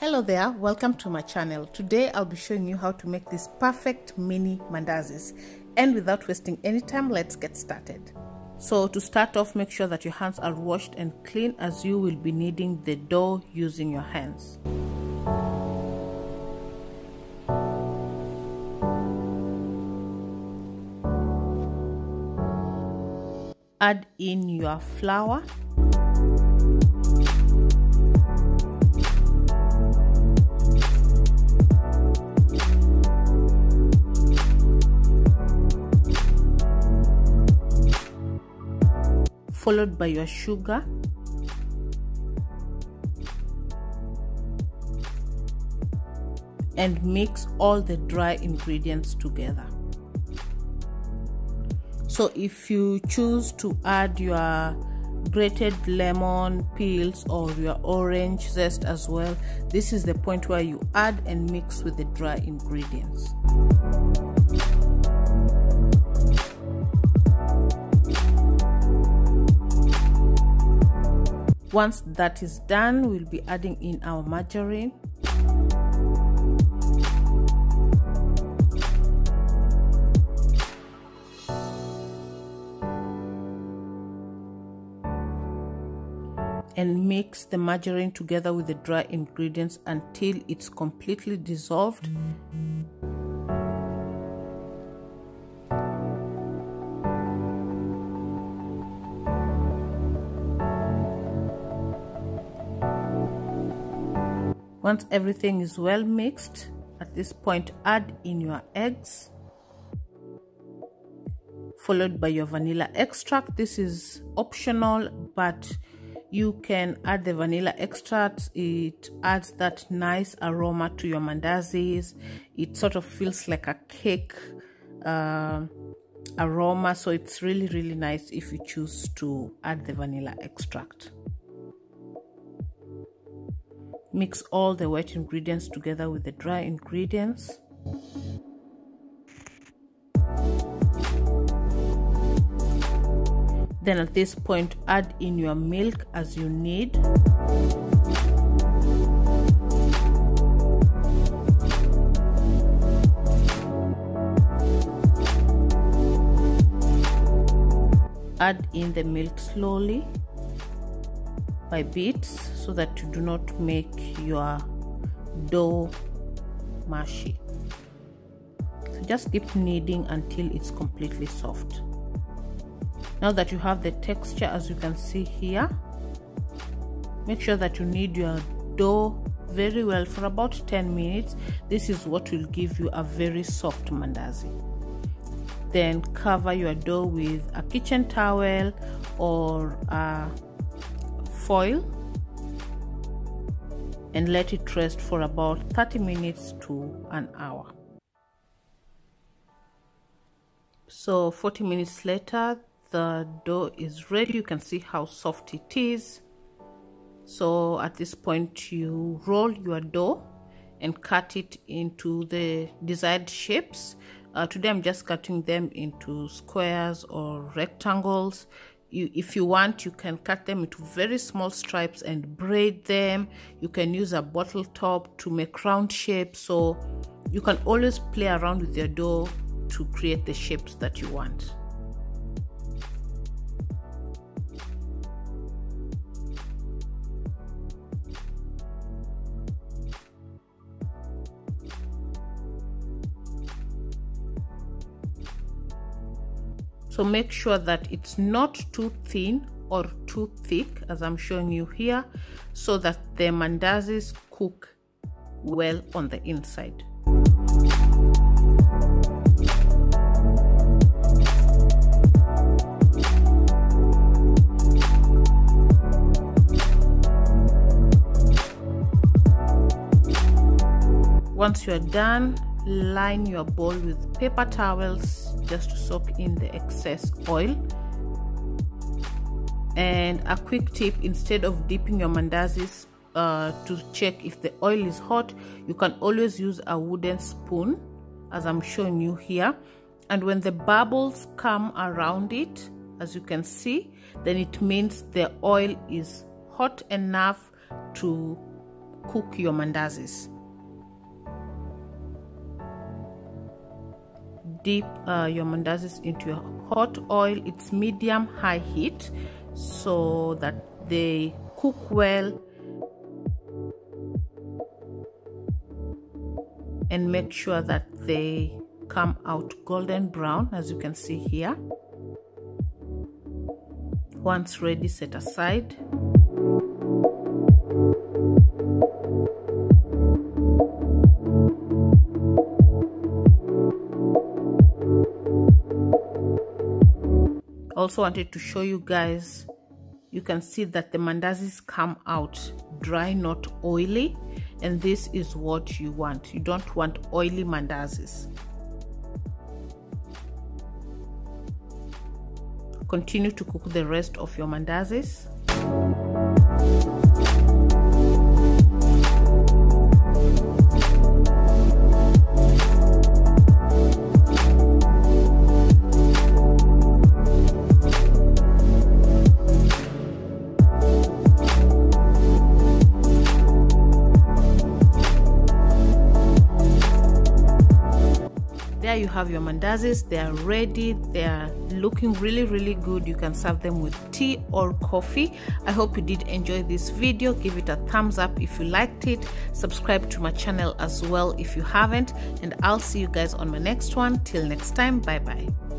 Hello there, welcome to my channel. Today I'll be showing you how to make these perfect mini mandazis. And without wasting any time, let's get started. So to start off, make sure that your hands are washed and clean as you will be kneading the dough using your hands. Add in your flour followed by your sugar. And mix all the dry ingredients together. So if you choose to add your grated lemon peels or your orange zest as well this is the point where you add and mix with the dry ingredients Once that is done, we'll be adding in our margarine. and mix the margarine together with the dry ingredients until it's completely dissolved. Once everything is well mixed, at this point add in your eggs followed by your vanilla extract. This is optional, but you can add the vanilla extract. It adds that nice aroma to your mandazis. It sort of feels like a cake uh, aroma, so it's really, really nice if you choose to add the vanilla extract. Mix all the wet ingredients together with the dry ingredients. Then at this point, add in your milk as you need. Add in the milk slowly by bits so that you do not make your dough mushy. So just keep kneading until it's completely soft. Now that you have the texture as you can see here make sure that you knead your dough very well for about 10 minutes. This is what will give you a very soft mandazi. Then cover your dough with a kitchen towel or a foil and let it rest for about 30 minutes to an hour. So 40 minutes later, the dough is ready. You can see how soft it is. So at this point, you roll your dough and cut it into the desired shapes. Uh, today I'm just cutting them into squares or rectangles you, if you want you can cut them into very small stripes and braid them. You can use a bottle top to make round shapes. So you can always play around with your dough to create the shapes that you want so make sure that it's not too thin or too thick as I'm showing you here so that the mandazis cook well on the inside. Once you're done line your bowl with paper towels just to soak in the excess oil and a quick tip instead of dipping your mandazis uh, to check if the oil is hot you can always use a wooden spoon as I'm showing you here and when the bubbles come around it as you can see then it means the oil is hot enough to cook your mandazis. Dip uh, your mandazis into your hot oil. It's medium high heat so that they cook well and make sure that they come out golden brown as you can see here once ready set aside also wanted to show you guys you can see that the mandazis come out dry not oily and this is what you want. You don't want oily mandazis. Continue to cook the rest of your mandazis there you have your mandazis they are ready. They are looking really really good. You can serve them with tea or coffee. I hope you did enjoy this video. Give it a thumbs up if you liked it. Subscribe to my channel as well if you haven't. And i'll see you guys on my next one. Till next time bye bye